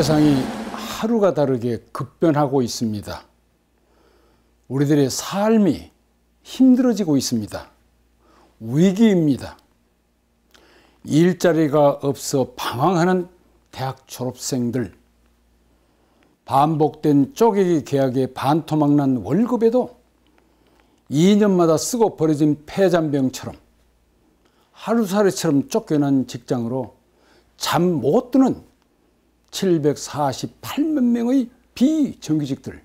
세상이 하루가 다르게 급변하고 있습니다. 우리들의 삶이 힘들어지고 있습니다. 위기입니다. 일자리가 없어 방황하는 대학 졸업생들, 반복된 쪼개기 계약에 반토막난 월급에도 2년마다 쓰고 버려진 폐잔병처럼 하루살이처럼 쫓겨난 직장으로 잠 못 드는 748만 명의 비정규직들,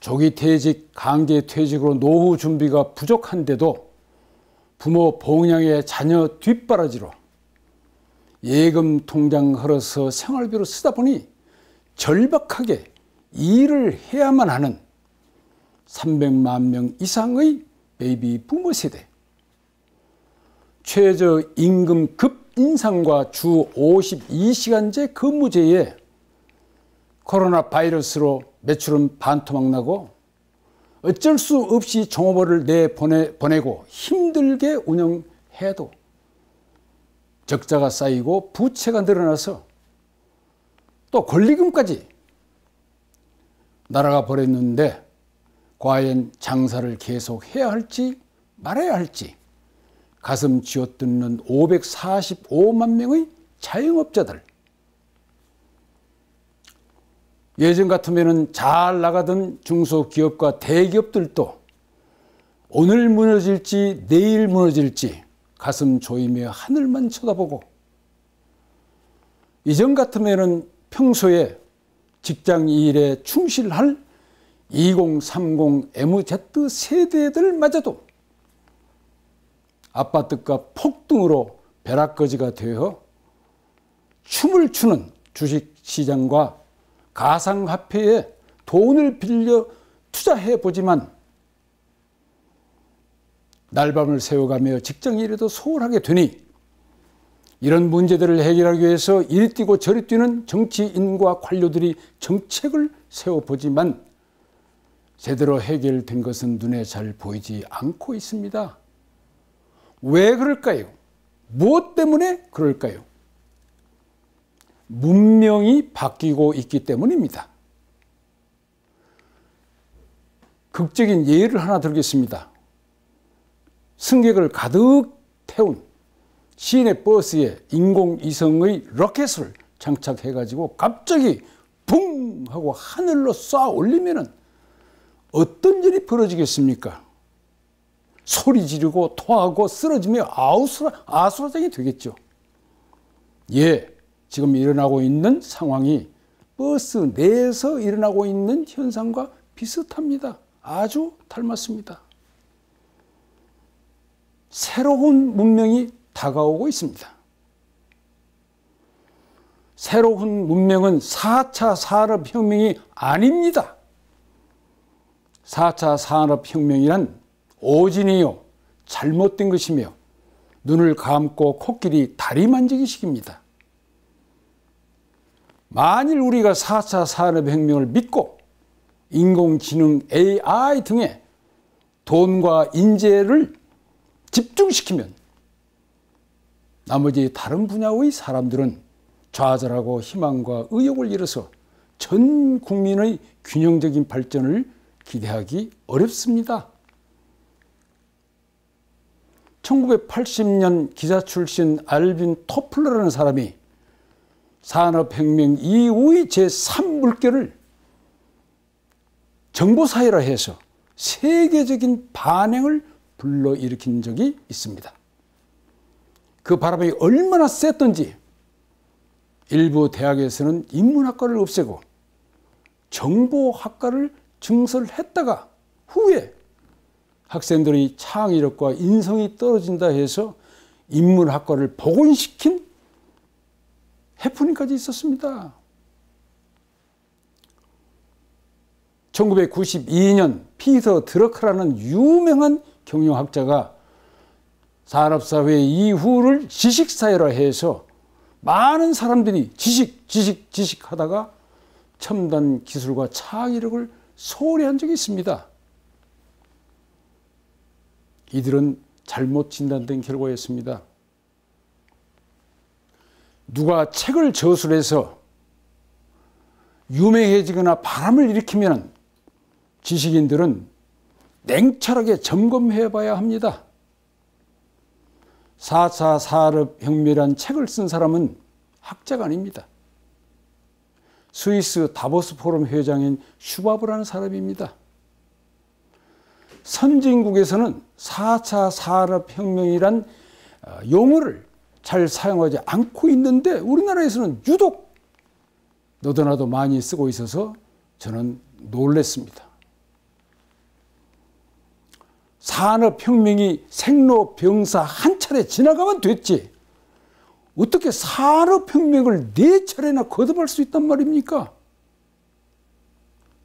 조기 퇴직, 강제 퇴직으로 노후 준비가 부족한데도 부모 봉양의 자녀 뒷바라지로 예금 통장 흘어서 생활비로 쓰다 보니 절박하게 일을 해야만 하는 300만 명 이상의 베이비 부모 세대. 최저 임금 급 인상과 주 52시간제 근무제에 코로나 바이러스로 매출은 반토막 나고 어쩔 수 없이 종업원을 내보내고 힘들게 운영해도 적자가 쌓이고 부채가 늘어나서 또 권리금까지 날아가 버렸는데 과연 장사를 계속 해야 할지 말아야 할지 가슴 쥐어뜯는 545만 명의 자영업자들. 예전 같으면 잘 나가던 중소기업과 대기업들도 오늘 무너질지 내일 무너질지 가슴 조이며 하늘만 쳐다보고 이전 같으면 평소에 직장 일에 충실할 2030 MZ 세대들마저도 아파트가 폭등으로 벼락거지가 되어 춤을 추는 주식시장과 가상화폐에 돈을 빌려 투자해 보지만 날밤을 새워가며 직장 일에도 소홀하게 되니 이런 문제들을 해결하기 위해서 이리 뛰고 저리 뛰는 정치인과 관료들이 정책을 세워보지만 제대로 해결된 것은 눈에 잘 보이지 않고 있습니다. 왜 그럴까요? 무엇 때문에 그럴까요? 문명이 바뀌고 있기 때문입니다. 극적인 예를 하나 들겠습니다. 승객을 가득 태운 시내 버스에 인공위성의 로켓을 장착해가지고 갑자기 붕 하고 하늘로 쏴 올리면은 어떤 일이 벌어지겠습니까? 소리 지르고 토하고 쓰러지며 아우스라, 아수라장이 되겠죠. 예, 지금 일어나고 있는 상황이 버스 내에서 일어나고 있는 현상과 비슷합니다. 아주 닮았습니다. 새로운 문명이 다가오고 있습니다. 새로운 문명은 4차 산업혁명이 아닙니다. 4차 산업혁명이란 오진이요. 잘못된 것이며 눈을 감고 코끼리 다리 만지기식입니다. 만일 우리가 4차 산업혁명을 믿고 인공지능 AI 등의 돈과 인재를 집중시키면 나머지 다른 분야의 사람들은 좌절하고 희망과 의욕을 잃어서 전 국민의 균형적인 발전을 기대하기 어렵습니다. 1980년 기자 출신 알빈 토플러라는 사람이 산업혁명 이후의 제3물결을 정보사회라 해서 세계적인 반행을 불러일으킨 적이 있습니다. 그 바람이 얼마나 셌던지 일부 대학에서는 인문학과를 없애고 정보학과를 증설했다가 후에 학생들의 창의력과 인성이 떨어진다 해서 인문학과를 복원시킨 해프닝까지 있었습니다. 1992년 피터 드러크라는 유명한 경영학자가 산업사회 이후를 지식사회라 해서 많은 사람들이 지식, 지식, 지식 하다가 첨단 기술과 창의력을 소홀히 한 적이 있습니다. 이들은 잘못 진단된 결과였습니다. 누가 책을 저술해서 유명해지거나 바람을 일으키면 지식인들은 냉철하게 점검해 봐야 합니다. 4차 산업혁명이란 책을 쓴 사람은 학자가 아닙니다. 스위스 다보스 포럼 회장인 슈바브라는 사람입니다. 선진국에서는 4차 산업혁명이란 어, 용어를 잘 사용하지 않고 있는데 우리나라에서는 유독 너도나도 많이 쓰고 있어서 저는 놀랬습니다. 산업혁명이 생로병사 한 차례 지나가면 됐지. 어떻게 산업혁명을 네 차례나 거듭할 수 있단 말입니까?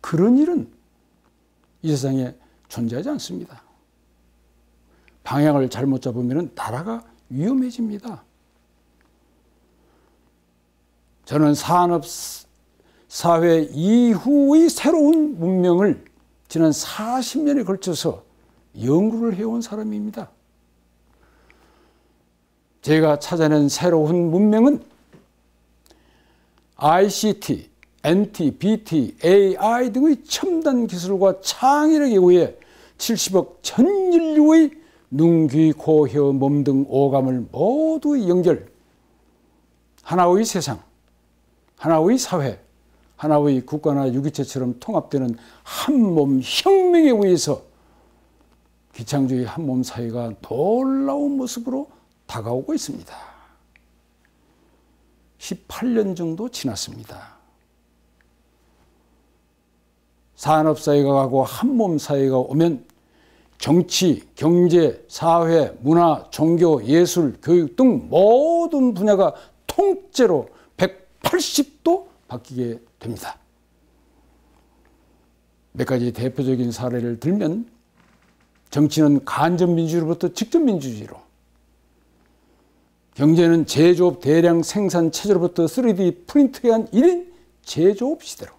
그런 일은 이 세상에 존재하지 않습니다. 방향을 잘못 잡으면 나라가 위험해집니다. 저는 산업 사회 이후의 새로운 문명을 지난 40년에 걸쳐서 연구를 해온 사람입니다. 제가 찾아낸 새로운 문명은 ICT, NT, BT, AI 등의 첨단 기술과 창의력에 의해 70억 전 인류의 눈, 귀, 코, 혀, 몸 등 오감을 모두 연결. 하나의 세상, 하나의 사회, 하나의 국가나 유기체처럼 통합되는 한 몸 혁명에 의해서 기창주의 한 몸 사회가 놀라운 모습으로 다가오고 있습니다. 18년 정도 지났습니다. 산업 사회가 가고 한 몸 사회가 오면 정치, 경제, 사회, 문화, 종교, 예술, 교육 등 모든 분야가 통째로 180도 바뀌게 됩니다. 몇 가지 대표적인 사례를 들면 정치는 간접 민주로부터 직접 민주주의로 경제는 제조업 대량 생산 체제로부터 3D 프린트에 한 1인 제조업 시대로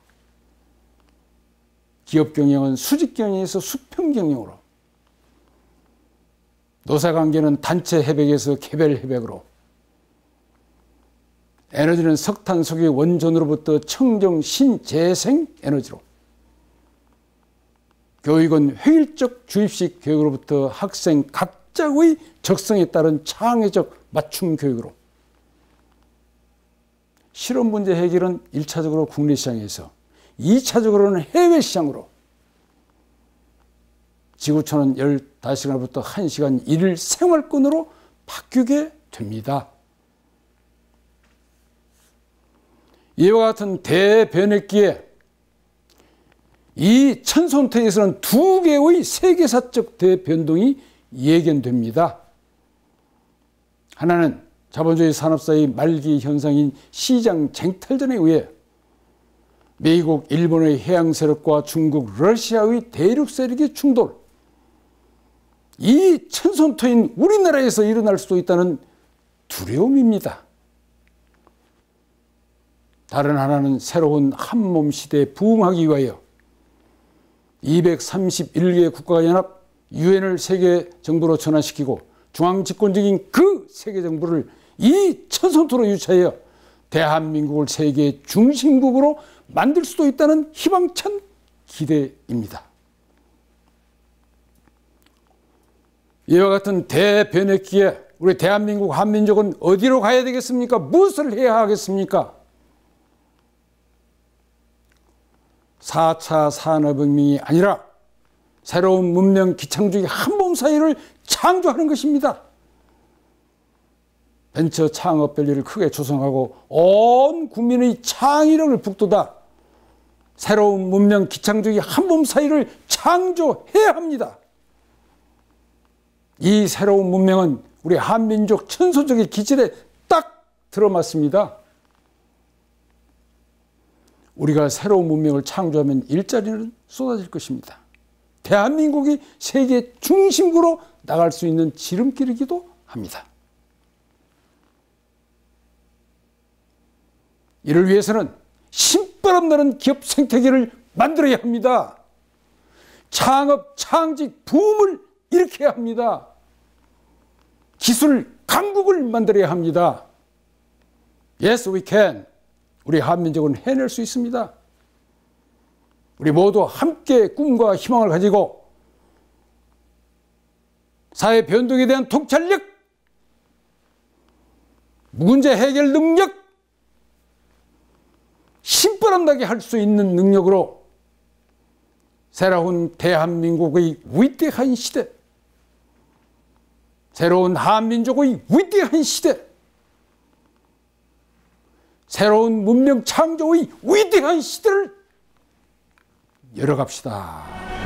기업 경영은 수직 경영에서 수평 경영으로 노사 관계는 단체 협약에서 개별 협약으로 에너지는 석탄, 석유, 원전으로부터 청정, 신재생 에너지로 교육은 회일적 주입식 교육으로부터 학생 각자의 적성에 따른 창의적 맞춤 교육으로. 실험 문제 해결은 1차적으로 국내 시장에서 2차적으로는 해외 시장으로 지구촌은 15시간부터 1시간 일일 생활권으로 바뀌게 됩니다. 이와 같은 대변했기에 이 천손태에서는 두 개의 세계사적 대변동이 예견됩니다. 하나는 자본주의 산업사의 말기 현상인 시장 쟁탈전에 의해 미국, 일본의 해양 세력과 중국, 러시아의 대륙 세력의 충돌, 이 천손토인 우리나라에서 일어날 수도 있다는 두려움입니다. 다른 하나는 새로운 한몸 시대에 부응하기 위하여 231개 국가가 연합 유엔을 세계 정부로 전환시키고 중앙 집권적인 그 세계 정부를 이 천손토로 유치하여 대한민국을 세계 중심국으로 만들 수도 있다는 희망찬 기대입니다. 이와 같은 대변했기에 우리 대한민국 한민족은 어디로 가야 되겠습니까? 무엇을 해야 하겠습니까? 4차 산업혁명이 아니라 새로운 문명 기창주의 한몸 사회를 창조하는 것입니다. 벤처 창업 밸리를 크게 조성하고 온 국민의 창의력을 북돋아 새로운 문명 기창주의 한몸 사회를 창조해야 합니다. 이 새로운 문명은 우리 한민족 천소적의 기질에 딱 들어맞습니다. 우리가 새로운 문명을 창조하면 일자리는 쏟아질 것입니다. 대한민국이 세계 중심으로 나갈 수 있는 지름길이기도 합니다. 이를 위해서는 신 바람 나는 기업 생태계를 만들어야 합니다. 창업, 창직, 붐을 일으켜야 합니다. 기술 강국을 만들어야 합니다. Yes, we can. 우리 한민족은 해낼 수 있습니다. 우리 모두 함께 꿈과 희망을 가지고 사회 변동에 대한 통찰력, 문제 해결 능력, 신바람나게 할 수 있는 능력으로 새로운 대한민국의 위대한 시대, 새로운 한민족의 위대한 시대, 새로운 문명 창조의 위대한 시대를 열어갑시다.